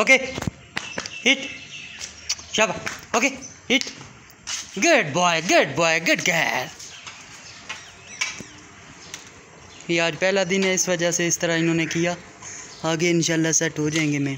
Okay hit शाबा okay hit good boy good boy good girl ये आज पहला दिन है, इस वजह से इस तरह इन्होंने किया। आगे इंशाल्लाह सेट हो जाएँगे मैं